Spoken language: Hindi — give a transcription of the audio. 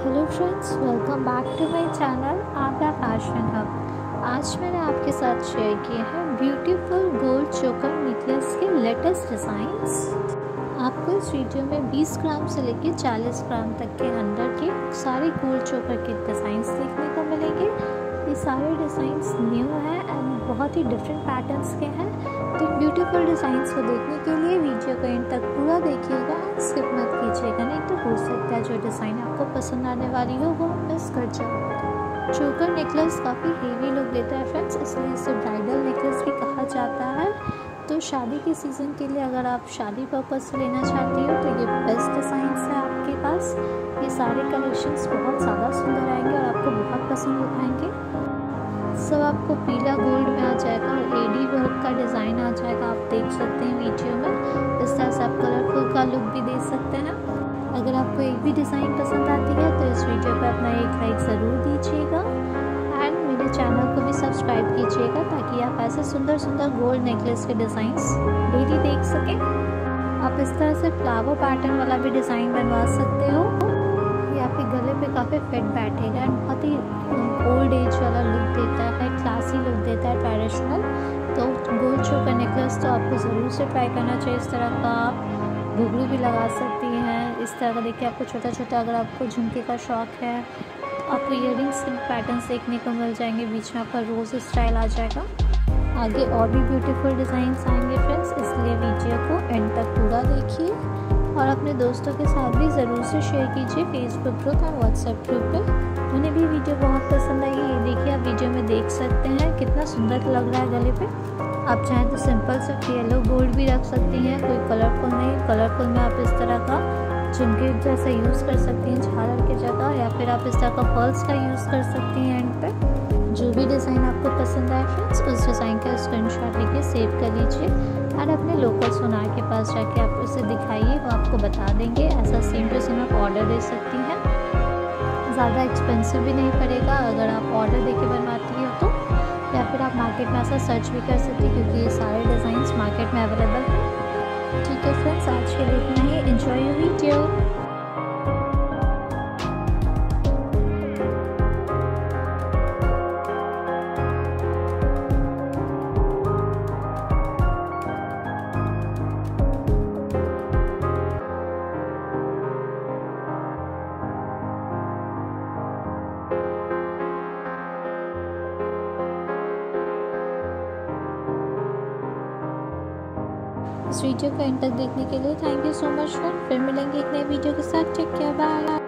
Hello friends welcome back to my channel Agha fashion hub आज मैंने आपके साथ शेयर किए हैं ब्यूटीफुल गोल्ड चोकर नेकलेस के लेटेस्ट डिज़ाइंस आपको इस वीडियो में 20 ग्राम से लेकर 40 ग्राम तक के अंदर के सारे गोल्ड चोकर के डिज़ाइंस देखने को मिलेंगे। ये सारे डिज़ाइंस न्यू हैं एंड बहुत ही डिफरेंट पैटर्न्स के हैं। तो ब्यूटीफुल डिज़ाइंस को देखने के लिए वीडियो को एंड तक पूरा देखिएगा। स्किप मत कीजिएगा, नहीं तो हो सकता है जो डिज़ाइन आपको पसंद आने वाली हो, वो मिस कर जाओ। चोकर नेकलेस काफ़ी हेवी लुक देता है फ्रेंड्स इसलिए इसे ब्राइडल नेकलेस भी कहा जाता है। तो शादी के सीज़न के लिए अगर आप शादी पर्पज़ से लेना चाहती हो तो ये बेस्ट डिज़ाइंस है आपके पास। ये सारे कलेक्शंस बहुत ज़्यादा सुंदर आएँगे और आपको बहुत पसंद आएँगे सब आपको पीला गोल्ड में आ जाएगा और एडी वर्क का डिज़ाइन आ जाएगा, आप देख सकते हैं वीडियो में। इस तरह से आप कलरफुल का लुक भी दे सकते हैं। अगर आपको एक भी डिज़ाइन पसंद आती है तो इस वीडियो पर अपना एक लाइक ज़रूर दीजिएगा। एंड मेरे चैनल को भी सब्सक्राइब कीजिएगा, ताकि आप ऐसे सुंदर सुंदर गोल्ड नेकलेस के डिज़ाइंस डेली देख सकें। आप इस तरह से फ्लावर पैटर्न वाला भी डिज़ाइन बनवा सकते हो। ये आपके गले पे काफ़ी फिट बैठेगा एंड बहुत ही ओल्ड एज वाला लुक देता है क्लासी लुक देता है ट्रेडिशनल तो गोल्ड चोकर नेकलेस तो आपको ज़रूर से ट्राई करना चाहिए। इस तरह का आप घुघरू भी लगा सकती हैं। इस तरह का देखिए, आपको छोटा छोटा अगर आपको झुमके का शौक़ है, आपको इयर पैटर्न देखने को मिल जाएँगे, बीच में आपका रोज़ स्टाइल आ जाएगा। आगे और भी ब्यूटीफुल डिज़ाइन आएँगे फ्रेंड्स इसलिए वीडियो को एंड तक पूरा देखिए। और अपने दोस्तों के साथ भी ज़रूर से शेयर कीजिए फेसबुक ग्रुप और व्हाट्सएप ग्रुप पे। उन्हें भी वीडियो बहुत पसंद आई। ये देखिए, आप वीडियो में देख सकते हैं, कितना सुंदर लग रहा है गले पे। आप चाहें तो सिंपल से येलो गोल्ड भी रख सकती हैं, कोई कलरफुल नहीं कलरफुल में आप इस तरह का झुमके जैसा यूज़ कर सकती हैं, झालर की जगह, या फिर आप इस तरह का पर्ल्स का यूज़ कर सकती हैं एंड पे। जो भी डिज़ाइन आपको पसंद आए फ्रेंड्स उस डिज़ाइन का स्क्रीन शॉट लेके सेव कर लीजिए और अपने लोकल सोनार के पास जाके आप उसे दिखाइए, वो आपको बता देंगे। ऐसा सेम टू सेम आप ऑर्डर दे सकती हैं। ज़्यादा एक्सपेंसिव भी नहीं पड़ेगा। अगर आप ऑर्डर दे के बनवाती हो तो या फिर आप मार्केट में ऐसा सर्च भी कर सकती क्योंकि ये सारे डिज़ाइंस मार्केट में अवेलेबल हैं। ठीक है फ्रेंड्स आज के लिए इतना ही। इस वीडियो को एंड तक देखने के लिए thank you so much for फिर मिलेंगे एक नए वीडियो के साथ। चेक किया बाय